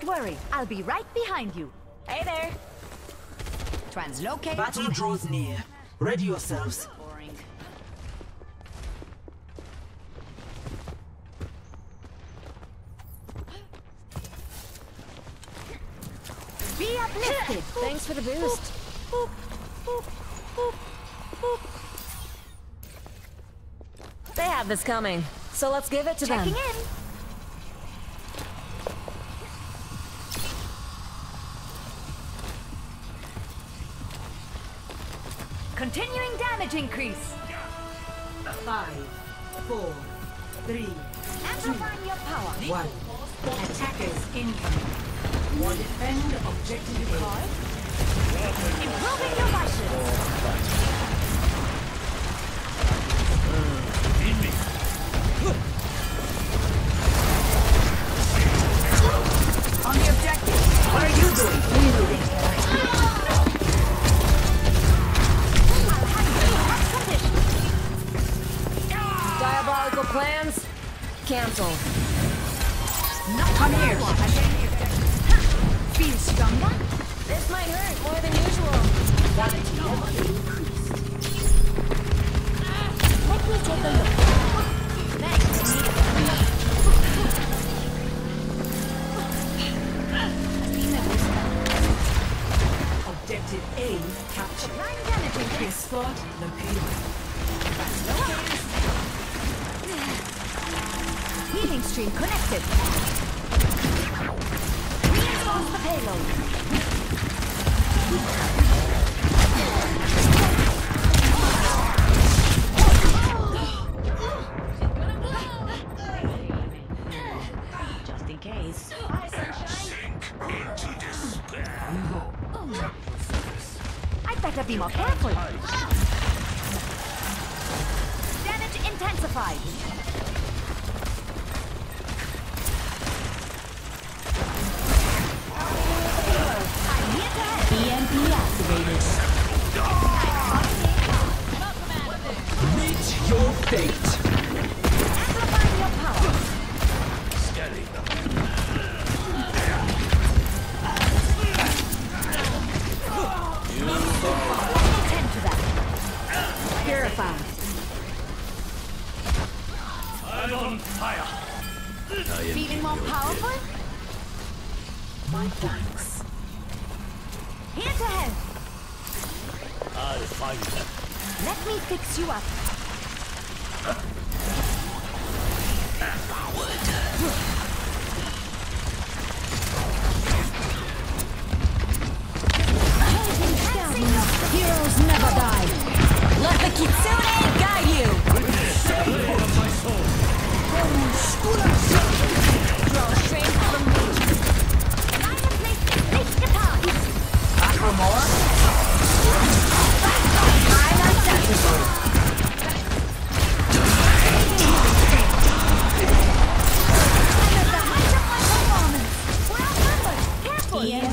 Don't worry, I'll be right behind you. Hey there. Translocate. Battle draws near. Ready yourselves. Boring. Be uplifted. Thanks for the boost. They have this coming, so let's give it to Checking them. in. Continuing damage increase. Five, four, three, Amplifying your power. one. Attackers incoming. One defend objective A. Improving your vitals. Hmm. On the objective. Cancelled. Come here. Feel stronger? This might hurt more than usual. Let me take a look. Objective A captured. Nine damage increase. Escort the stream connected. Reinforce the payload. Just in case. I'd better be more careful. Damage intensified. EMP activated. Your fate. Your power. Attend to that. Fire. Feeling more powerful? My thanks. Here to help. I'll find them. Let me fix you up. Heroes never die. Let the Kitsune guide you. my soul. Draw strength from for more? I'm.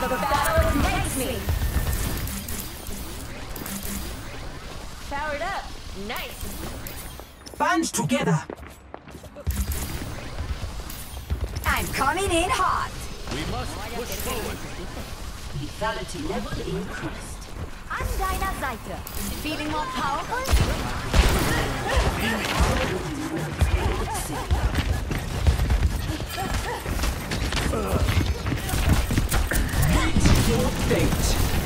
The battle ignites me. Powered up. Nice. Band together. I'm coming in hot. We must push forward. Lethality level increased. I'm Dinah Zeiter. Feeling more powerful? Meet your fate.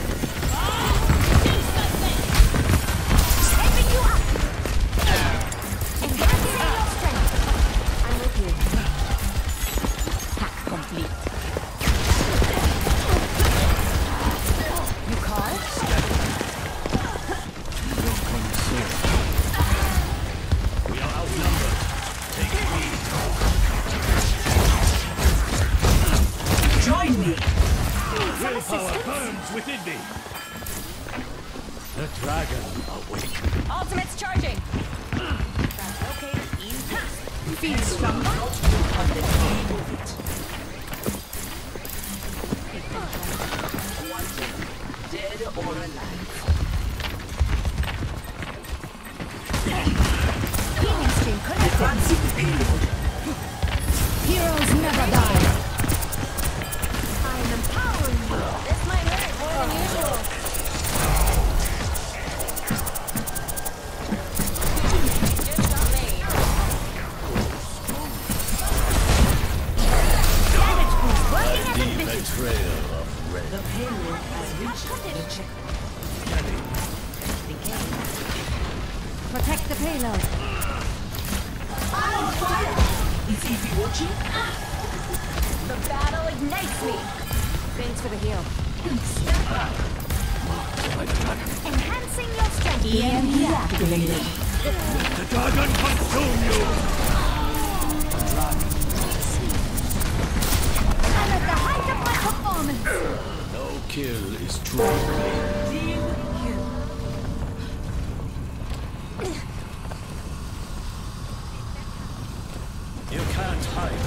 The dragon awakens. Ultimate's charging. Okay, easy. Feel stronger on the day of it. Wanted, dead or alive. Healing stream connected. Advancing payload. approaching. EMP activated. The dragon consume you! I'm at the height of my performance. No kill is true. Team kill. You can't hide.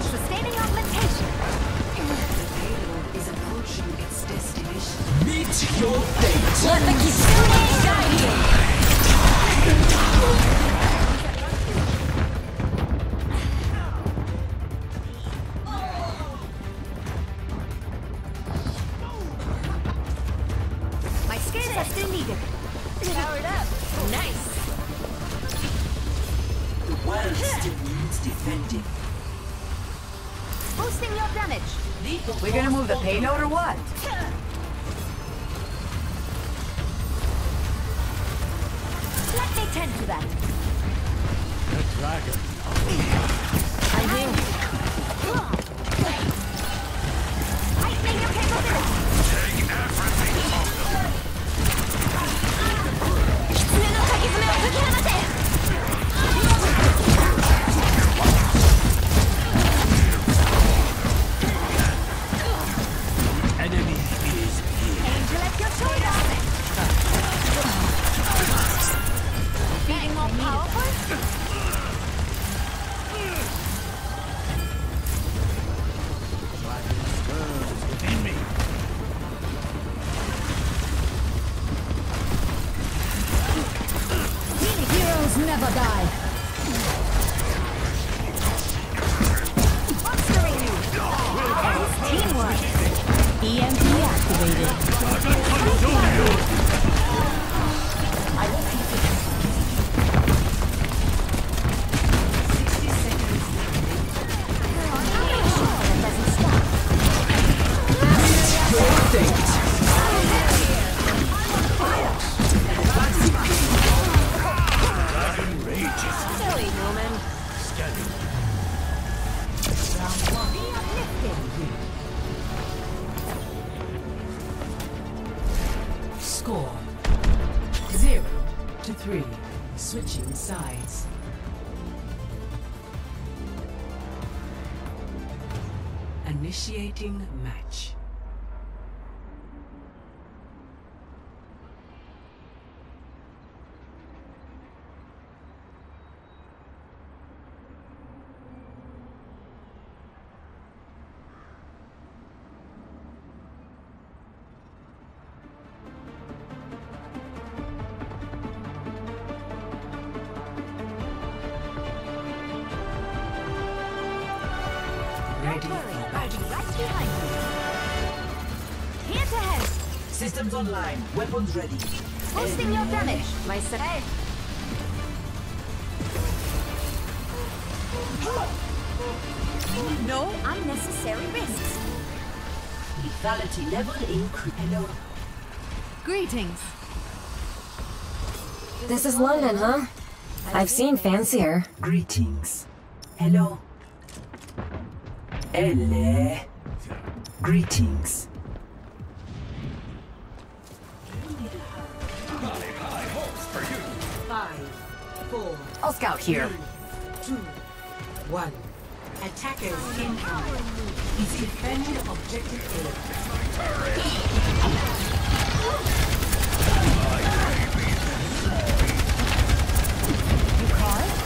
Sustaining augmentation. The payload is approaching its destination. Meet your fate. Let the Kitsune guide Let me tend to that. The dragon. I will. Feeling more powerful? Initiating match. Ready Don't worry, for I'll be battle. right behind you. Here to help. Systems online. Weapons ready. Boosting your damage. My se- No unnecessary risks. Lethality level increase. Hello. Greetings. This is London, huh? I've seen fancier. Greetings. Hello. Elle. Greetings. Five, four, I'll scout here. two, one. Attackers incoming. Is defend objective A. You call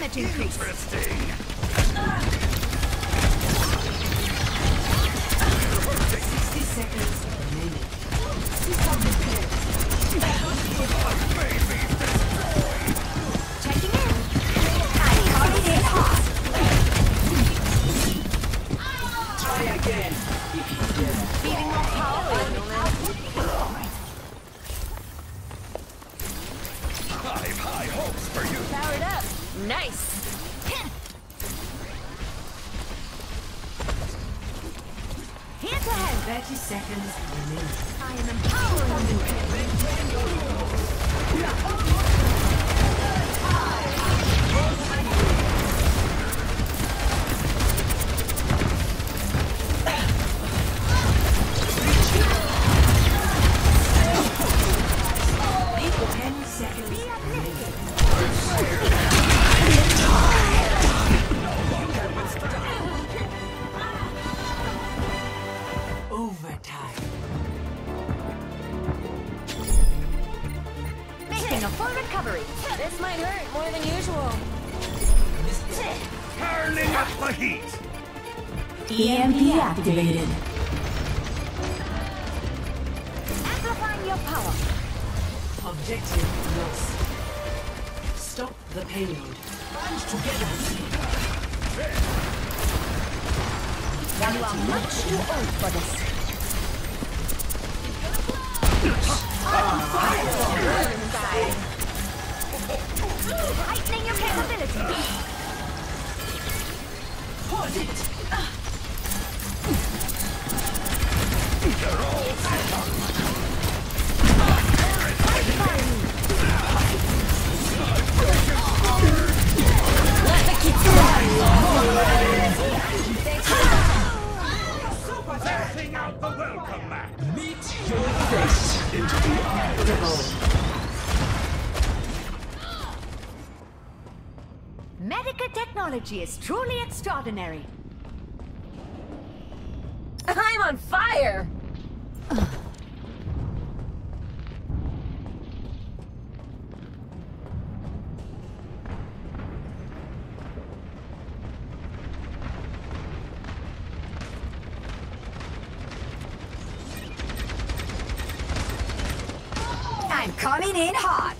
damage increase. Interesting! Sixty seconds remaining. Checking in. I'm coming hot. Try again. If you dare. Feeling more power, I've high hopes for you! Powered up. Nice. To help. Thirty seconds remaining. I am empowering you. Ten seconds. Overtime. EMP activated. Amplifying your power. Objective lost. Stop the payload. Band together. You are much too old for this. Heightening your capabilities. Hold it. Technology is truly extraordinary. I'm on fire! Coming in hot.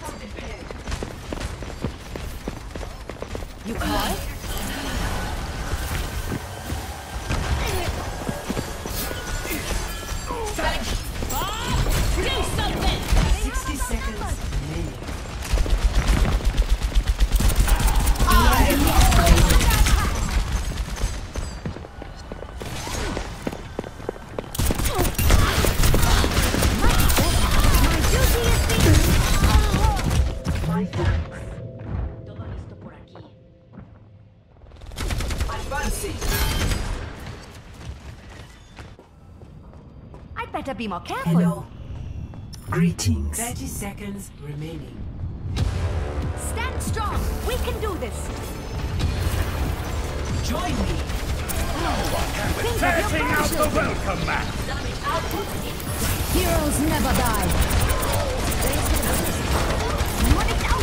Be more careful. Hello. Greetings. 30 seconds remaining. Stand strong. We can do this. Join me. Think of your Setting out the welcome mat. Heroes never die. Money down,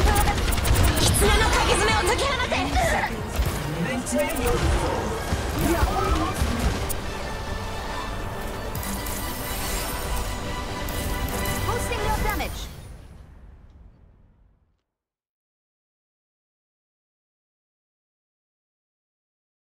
damage.